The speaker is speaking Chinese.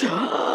じ。